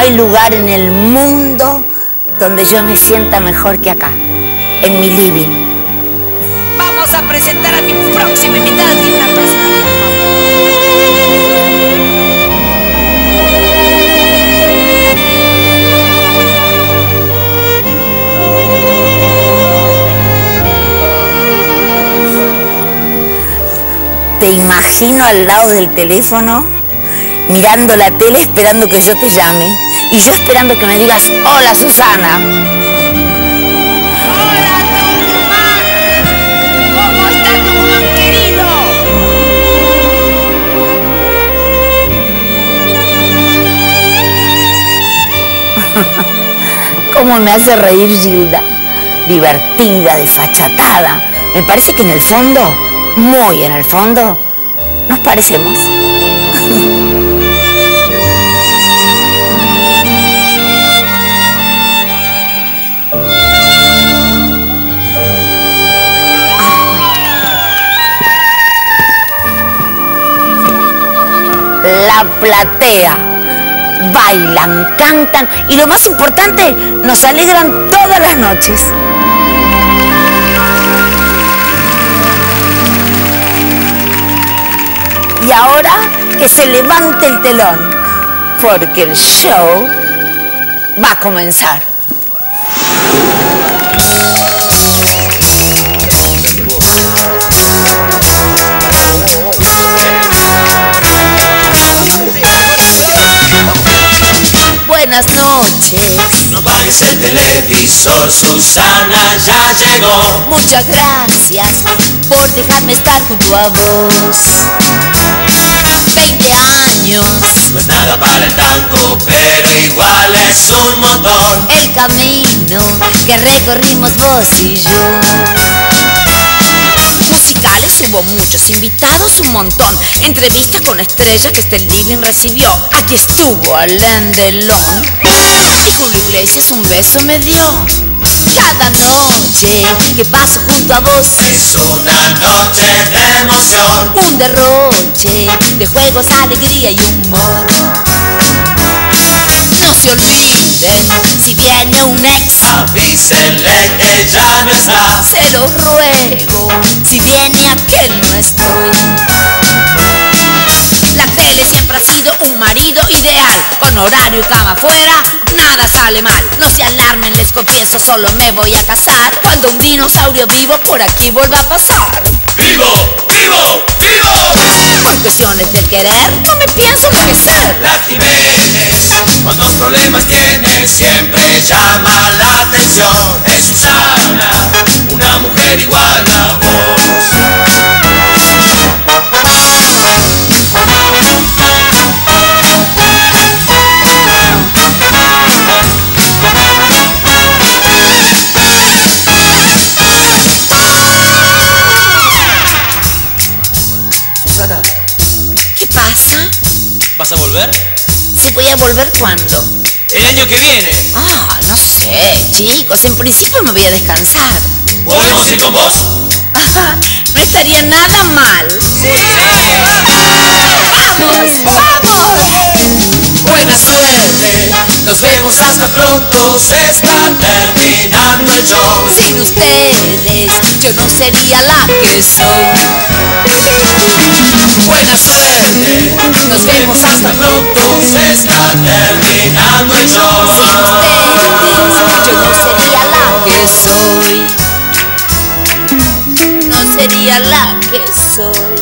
hay lugar en el mundo donde yo me sienta mejor que acá, en mi living. Vamos a presentar a mi próxima invitada, tiene una personalidad. Te imagino al lado del teléfono, mirando la tele, esperando que yo te llame. Y yo esperando que me digas, hola Susana. ¡Hola, Tucumán! ¿Cómo está Tucumán, querido? ¿Cómo me hace reír Gilda? Divertida, desfachatada. Me parece que en el fondo, muy en el fondo, nos parecemos. La platea. Bailan, cantan y lo más importante, nos alegran todas las noches. Y ahora que se levante el telón, porque el show va a comenzar. Noches, No apagues el televisor, Susana ya llegó. muchas gracias por dejarme estar junto a vos. 20 años, No es nada para el tango, pero igual es un montón. el camino que recorrimos vos y yo. Hubo muchos, invitados un montón, entrevistas con estrellas que este living recibió. Aquí estuvo Alain Delon y Julio Iglesias un beso me dio. Cada noche que paso junto a vos Es una noche de emoción. un derroche de juegos, alegría y humor. No se olviden si viene un ex, Avísenle que ya no está. se los ruego. Con horario y cama afuera, nada sale mal. No se alarmen, les confieso, solo me voy a casar cuando un dinosaurio vivo por aquí vuelva a pasar. ¡Vivo! ¡Vivo! ¡Vivo! Por cuestiones del querer, no me pienso enloquecer. La Jiménez, cuando problemas tiene, siempre llama ¿vas a volver? ¿Se voy a volver cuándo? El año que viene. Ah, no sé, chicos. En principio me voy a descansar. ¿Podemos ir con vos? no estaría nada mal. ¡Vamos! ¡Vamos! Buena suerte, nos vemos hasta pronto, se está terminando el show. Sin ustedes yo no sería la que soy. Buena suerte, nos vemos hasta sería la que soy.